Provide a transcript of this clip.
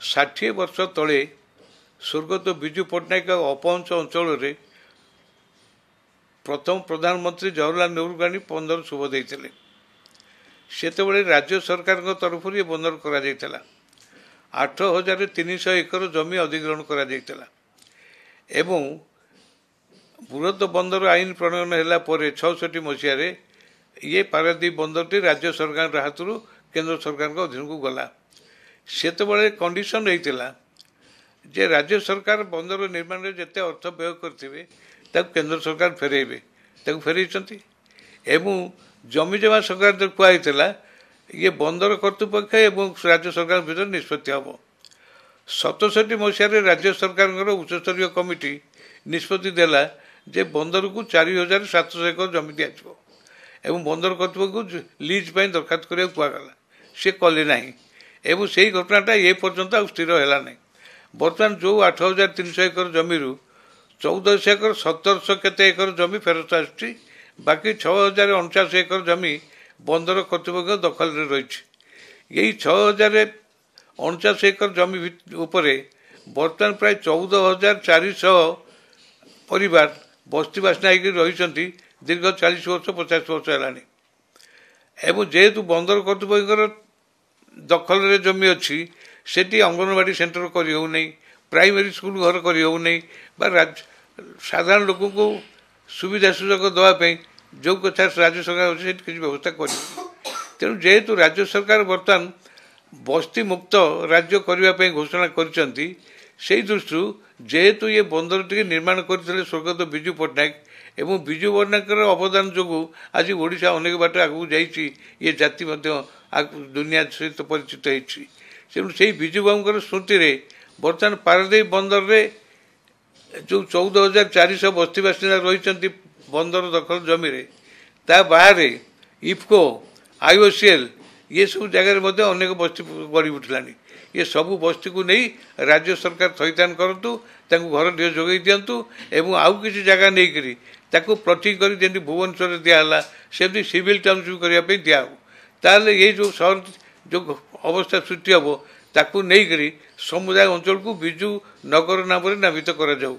ଷାଠିଏ ବର୍ଷ ତଳେ ସ୍ୱର୍ଗତ ବିଜୁ ପଟ୍ଟନାୟକ ଅପହଞ୍ଚ ଅଞ୍ଚଳରେ ପ୍ରଥମ ପ୍ରଧାନମନ୍ତ୍ରୀ ଜବାହରଲାଲ ନେହେରୁ ଆଣି ବନ୍ଦର ଶୁଭ ଦେଇଥିଲେ। ସେତେବେଳେ ରାଜ୍ୟ ସରକାରଙ୍କ ତରଫରୁ ଏ ବନ୍ଦର କରାଯାଇଥିଲା। ଆଠ ହଜାର ତିନିଶହ ଏକର ଜମି ଅଧିଗ୍ରହଣ କରାଯାଇଥିଲା ଏବଂ ବୃହତ ବନ୍ଦର ଆଇନ ପ୍ରଣୟନ ହେଲା ପରେ ଛଅଷଠି ମସିହାରେ ଇଏ ପାରାଦ୍ୱୀପ ବନ୍ଦରଟି ରାଜ୍ୟ ସରକାରଙ୍କ ହାତରୁ କେନ୍ଦ୍ର ସରକାରଙ୍କ ଅଧୀନକୁ ଗଲା। ସେତେବେଳେ କଣ୍ଡିସନ ହେଇଥିଲା ଯେ ରାଜ୍ୟ ସରକାର ବନ୍ଦର ନିର୍ମାଣରେ ଯେତେ ଅର୍ଥ ବ୍ୟୟ କରିଥିବେ ତାକୁ କେନ୍ଦ୍ର ସରକାର ଫେରାଇବେ ତାକୁ ଫେରାଇଛନ୍ତି ଏବଂ ଜମି ଜମା ସଂକ୍ରାନ୍ତରେ କୁହାଯାଇଥିଲା ଇଏ ବନ୍ଦର କର୍ତ୍ତୃପକ୍ଷ ଏବଂ ରାଜ୍ୟ ସରକାରଙ୍କ ଭିତରେ ନିଷ୍ପତ୍ତି ହେବ ସତଷଠି ମସିହାରେ ରାଜ୍ୟ ସରକାରଙ୍କର ଉଚ୍ଚସ୍ତରୀୟ କମିଟି ନିଷ୍ପତ୍ତି ଦେଲା ଯେ ବନ୍ଦରକୁ ଚାରି ହଜାର ସାତଶହ ଏକର ଜମି ଦିଆଯିବ ଏବଂ ବନ୍ଦର କର୍ତ୍ତୃପକ୍ଷକୁ ଲିଜ୍ ପାଇଁ ଦରଖାସ୍ତ କରିବାକୁ କୁହାଗଲା ସେ କଲେ ନାହିଁ ଏବଂ ସେଇ ଘଟଣାଟା ଏ ପର୍ଯ୍ୟନ୍ତ ଆଉ ସ୍ଥିର ହେଲା ନାହିଁ। ବର୍ତ୍ତମାନ ଯେଉଁ ଆଠ ହଜାର ତିନିଶହ ଏକର ଜମିରୁ ଚଉଦଶହ ଏକର ସତରଶହ କେତେ ଏକର ଜମି ଫେରସ୍ତ ଆସୁଛି ବାକି ଛଅ ହଜାର ଅଣଚାଶ ଏକର ଜମି ବନ୍ଦର କର୍ତ୍ତୃପକ୍ଷ ଦଖଲରେ ରହିଛି। ଏଇ ଛଅ ହଜାର ଅଣଚାଶ ଏକର ଜମି ଉପରେ ବର୍ତ୍ତମାନ ପ୍ରାୟ ଚଉଦ ହଜାର ଚାରିଶହ ପରିବାର ବସ୍ତି ବାସିନ୍ଦା ହେଇକି ରହିଛନ୍ତି ଦୀର୍ଘ ଚାଳିଶ ବର୍ଷ ପଚାଶ ବର୍ଷ ହେଲାଣି। ଏବଂ ଯେହେତୁ ବନ୍ଦର କର୍ତ୍ତୃପକ୍ଷଙ୍କର ଦଖଲରେ ଜମି ଅଛି ସେଠି ଅଙ୍ଗନବାଡ଼ି ସେଣ୍ଟର କରିହେଉନାହିଁ ପ୍ରାଇମେରୀ ସ୍କୁଲ ଘର କରିହେଉନାହିଁ ବା ସାଧାରଣ ଲୋକଙ୍କୁ ସୁବିଧା ସୁଯୋଗ ଦେବା ପାଇଁ ଯେଉଁ କଥା ରାଜ୍ୟ ସରକାର ଅଛି ସେଠି କିଛି ବ୍ୟବସ୍ଥା କରିବେ। ତେଣୁ ଯେହେତୁ ରାଜ୍ୟ ସରକାର ବର୍ତ୍ତମାନ ବସ୍ତି ମୁକ୍ତ ରାଜ୍ୟ କରିବା ପାଇଁ ଘୋଷଣା କରିଛନ୍ତି ସେଇ ଦୃଷ୍ଟିରୁ ଯେହେତୁ ଇଏ ବନ୍ଦରଟିকে ନିର୍ମାଣ କରିଥିଲେ ସ୍ୱର୍ଗତ ବିଜୁ ପଟ୍ଟନାୟକ ଏବଂ ବିଜୁ ପଟ୍ଟନାୟକର ଅବଦାନ ଯୋଗୁଁ ଆଜି ଓଡ଼ିଶା ଅନେକ ବାଟ ଆଗକୁ ଯାଇଛି। ଇଏ ଜାତି ମଧ୍ୟ ଦୁନିଆ ସହିତ ପରିଚିତ ହେଇଛି। ତେଣୁ ସେଇ ବିଜୁ ବାବୁଙ୍କର ସ୍ମୃତିରେ ବର୍ତ୍ତମାନ ପାରାଦ୍ୱୀପ ବନ୍ଦରରେ ଯେଉଁ ଚଉଦ ହଜାର ଚାରିଶହ ବସ୍ତି ବାସିନ୍ଦା ରହିଛନ୍ତି ବନ୍ଦର ଦଖଲ ଜମିରେ ତା ବାହାରେ ଇଫ୍କୋ ଆଇଓସିଏଲ୍ ଏସବୁ ଜାଗାରେ ମଧ୍ୟ ଅନେକ ବସ୍ତି ଗଢ଼ି ଉଠିଲାଣି। ଏ ସବୁ ବସ୍ତିକୁ ନେଇ ରାଜ୍ୟ ସରକାର ଥଇଥାନ କରନ୍ତୁ ତାଙ୍କୁ ଘର ଟିଏ ଯୋଗାଇ ଦିଅନ୍ତୁ ଏବଂ ଆଉ କିଛି ଜାଗା ନେଇକରି ତାକୁ ପ୍ଲଟିଂ କରି ଯେମିତି ଭୁବନେଶ୍ୱରରେ ଦିଆହେଲା ସେମିତି ସିଭିଲ ଟାଉନସିପ୍ କରିବା ପାଇଁ ଦିଆହେବ ତାହେଲେ ଏଇ ଯେଉଁ ସହର ଯେଉଁ ଅବସ୍ଥା ସୃଷ୍ଟି ହେବ ତାକୁ ନେଇକରି ସମୁଦାୟ ଅଞ୍ଚଳକୁ ବିଜୁ ନଗର ନାମରେ ନାମିତ କରାଯାଉ।